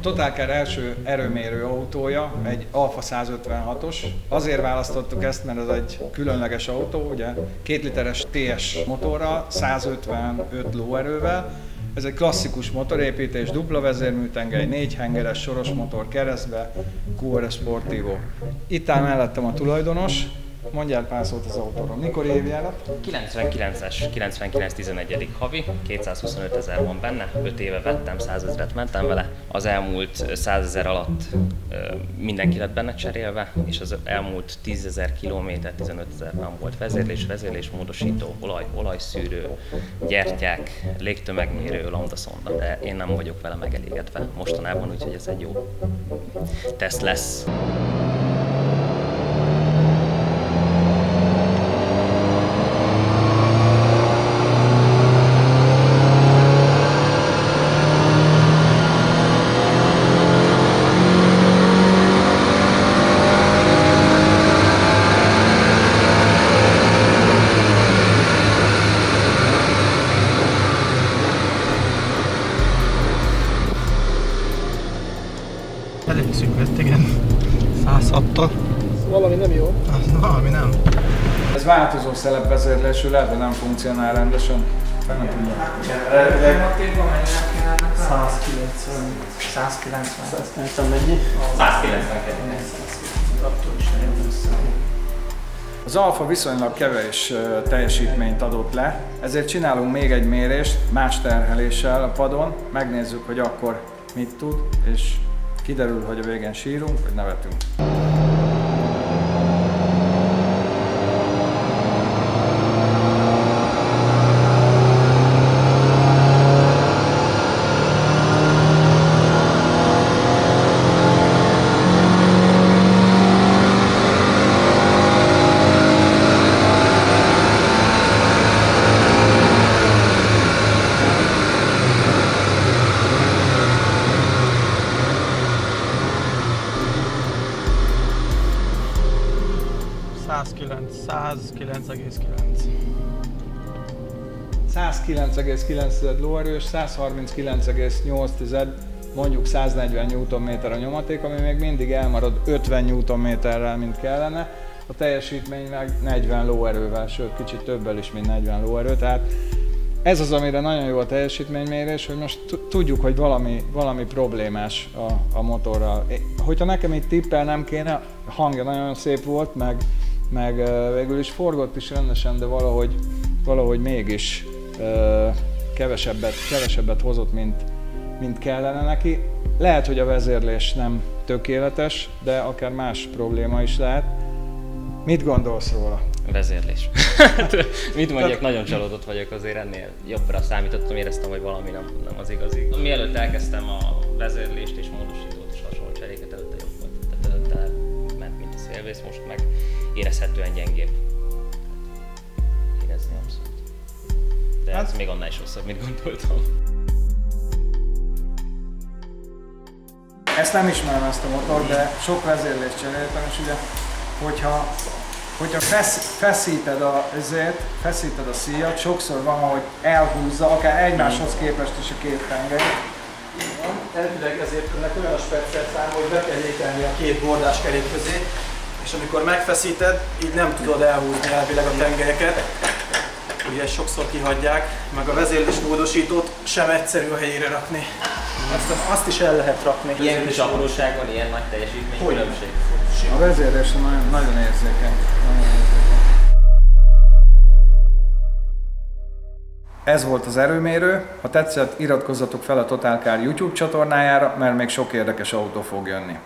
Total Car első erőmérő autója egy Alfa 156-os. Azért választottuk ezt, mert ez egy különleges autó, ugye két literes TS motorral, 155 lóerővel, ez egy klasszikus motorépítés, dupla vezérműtengely, négy hengeres soros motor keresztbe, QRS Sportivo. Itt áll mellettem a tulajdonos, Mondjál pár szót az autóról. Mikor évjárat? 99-es, 99-11. havi, 225 ezer van benne, 5 éve vettem, 100 ezeret mentem vele. Az elmúlt 100 ezer alatt mindenki lett benne cserélve, és az elmúlt 10 ezer kilométer, 15 ezer nem volt vezérlés, vezérlés, módosító, olaj, olajszűrő, gyertyák, légtömegmérő, lambda de én nem vagyok vele megelégedve mostanában, úgyhogy ez egy jó teszt lesz. Szűk igen. 106 Valami nem jó. Az valami nem. Ez változó szelepvezérlésű lehet, de nem funkcionál rendesen. Fel nem tudja. 190. 190. 190 mennyi? 192. Attól is nagyon. Az Alfa viszonylag kevés teljesítményt adott le, ezért csinálunk még egy mérést más terheléssel a padon, megnézzük, hogy akkor mit tud, és kiderül, hogy a végén sírunk, vagy nevetünk. Százkilenc, 109,9. 109,9 lóerős, 139,8 mondjuk 140 Nm a nyomaték, ami még mindig elmarad 50 Nm-rel, mint kellene. A teljesítmény meg 40 lóerővel, sőt kicsit többel is, mint 40 lóerő, tehát ez az, amire nagyon jó a teljesítménymérés, hogy most tudjuk, hogy valami, valami problémás a, a motorral. Hogyha nekem itt tippel nem kéne, hangja nagyon szép volt, meg, meg végül is forgott is rendesen, de valahogy, valahogy mégis kevesebbet, kevesebbet hozott, mint, mint kellene neki. Lehet, hogy a vezérlés nem tökéletes, de akár más probléma is lehet. Mit gondolsz róla? Vezérlés. Mit mondjak, nagyon csalódott vagyok, azért ennél jobbra számítottam, éreztem, hogy valami nem, nem az igazi. Mielőtt elkezdtem a vezérlést és módosítót és hasonló cseréket, előtte jobb volt. Tehát előtte ment, mint a szélvész, most meg érezhetően gyengébb. Érezni abszolút. De ez Hát- még annál is rosszabb, mint gondoltam. Ezt nem ismerem ezt a motor, de sok vezérlést cseréltem, és ugye, hogyha, hogyha fesz, feszíted a, ezért, feszíted a szíjat, sokszor van, hogy elhúzza, akár egymáshoz képest is a két tengelyt. Elvileg ezért ennek olyan a speciál szám, hogy be kell a két bordás kerék közé, és amikor megfeszíted, így nem tudod elhúzni elvileg a tengelyeket. Ugye sokszor kihagyják, meg a vezérlés módosítót sem egyszerű a helyére rakni. Azt, azt is el lehet rakni. Ilyen kis apróságon ilyen nagy teljesítmény Hogy? különbség. A vezérlés nagyon, nagyon érzékeny. Nagyon érzékeny. Ez volt az erőmérő. Ha tetszett, iratkozzatok fel a Total Car YouTube csatornájára, mert még sok érdekes autó fog jönni.